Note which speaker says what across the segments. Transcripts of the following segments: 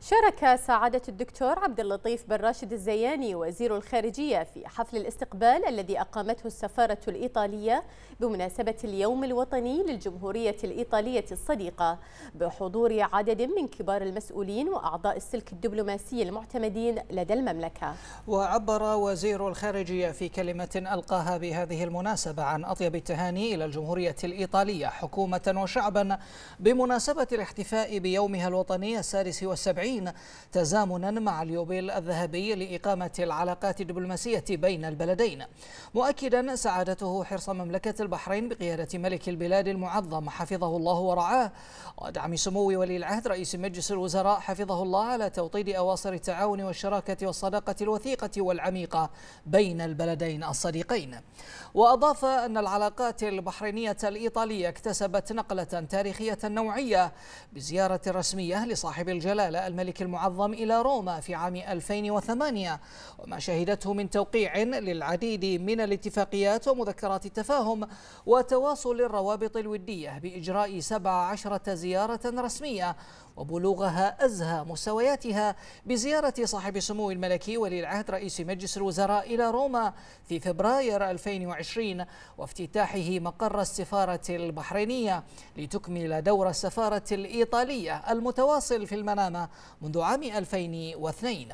Speaker 1: شارك سعادة الدكتور عبد اللطيف بن راشد الزياني وزير الخارجية في حفل الاستقبال الذي أقامته السفارة الإيطالية بمناسبة اليوم الوطني للجمهورية الإيطالية الصديقة بحضور عدد من كبار المسؤولين وأعضاء السلك الدبلوماسي المعتمدين لدى المملكة.
Speaker 2: وعبر وزير الخارجية في كلمة ألقاها بهذه المناسبة عن أطيب التهاني إلى الجمهورية الإيطالية حكومة وشعبا بمناسبة الاحتفاء بيومها الوطني السادس والسبعين الأربعين تزامنا مع اليوبيل الذهبي لإقامة العلاقات الدبلوماسية بين البلدين. مؤكدا سعادته حرص مملكة البحرين بقيادة ملك البلاد المعظم حفظه الله ورعاه. ودعم سمو ولي العهد رئيس مجلس الوزراء حفظه الله على توطيد أواصر التعاون والشراكة والصداقة الوثيقة والعميقة بين البلدين الصديقين. وأضاف أن العلاقات البحرينية الإيطالية اكتسبت نقلة تاريخية نوعية بزيارة رسمية لصاحب الجلالة الملك المعظم إلى روما في عام 2008 وما شهدته من توقيع للعديد من الاتفاقيات ومذكرات التفاهم وتواصل الروابط الودية بإجراء 17 زيارة رسمية وبلوغها أزهى مستوياتها بزيارة صاحب السمو الملكي ولي العهد رئيس مجلس الوزراء إلى روما في فبراير 2020 وافتتاحه مقر السفارة البحرينية لتكمل دور السفارة الإيطالية المتواصل في المنامة منذ عام 2002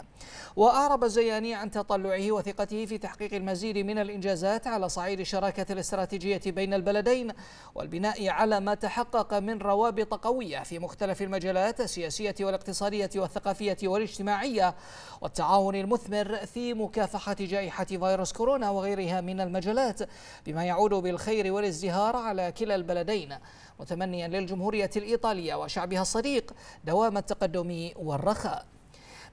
Speaker 2: وأعرب الزياني عن تطلعه وثقته في تحقيق المزيد من الإنجازات على صعيد الشراكة الاستراتيجية بين البلدين والبناء على ما تحقق من روابط قوية في مختلف المجالات السياسية والاقتصادية والثقافية والاجتماعية والتعاون المثمر في مكافحة جائحة فيروس كورونا وغيرها من المجالات بما يعود بالخير والازدهار على كلا البلدين. متمنيا للجمهورية الإيطالية وشعبها الصديق دوام التقدم والرخاء.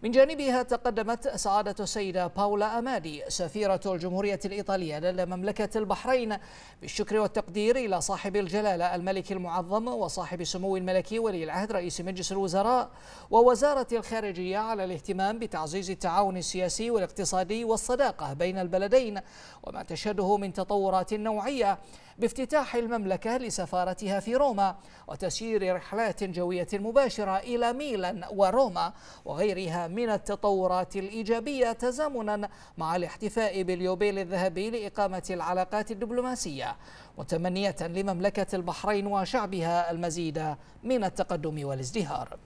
Speaker 2: من جانبها تقدمت سعادة السيدة باولا أمادي سفيرة الجمهورية الإيطالية لدى مملكة البحرين بالشكر والتقدير إلى صاحب الجلالة الملك المعظم وصاحب السمو الملكي ولي العهد رئيس مجلس الوزراء ووزارة الخارجية على الاهتمام بتعزيز التعاون السياسي والاقتصادي والصداقة بين البلدين وما تشهده من تطورات نوعية بافتتاح المملكة لسفارتها في روما وتسيير رحلات جوية مباشرة إلى ميلان وروما وغيرها من التطورات الإيجابية تزامنا مع الاحتفاء باليوبيل الذهبي لإقامة العلاقات الدبلوماسية متمنية لمملكة البحرين وشعبها المزيد من التقدم والازدهار.